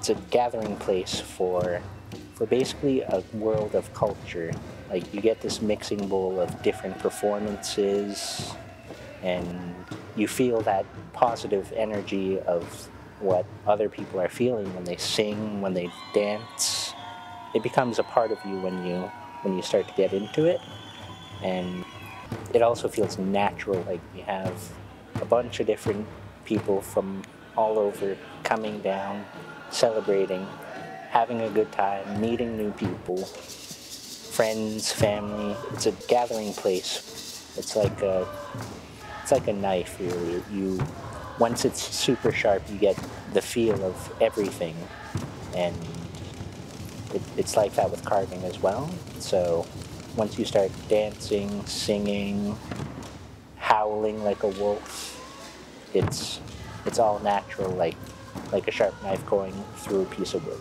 it's a gathering place for for basically a world of culture. Like you get this mixing bowl of different performances, and you feel that positive energy of what other people are feeling when they sing, when they dance. It becomes a part of you when you when you start to get into it, and it also feels natural. Like you have a bunch of different people from all over coming down, celebrating, having a good time, meeting new people, friends, family. It's a gathering place. It's like a it's like a knife really. You once it's super sharp you get the feel of everything and it, it's like that with carving as well. So once you start dancing, singing, howling like a wolf, it's it's all natural like like a sharp knife going through a piece of wood.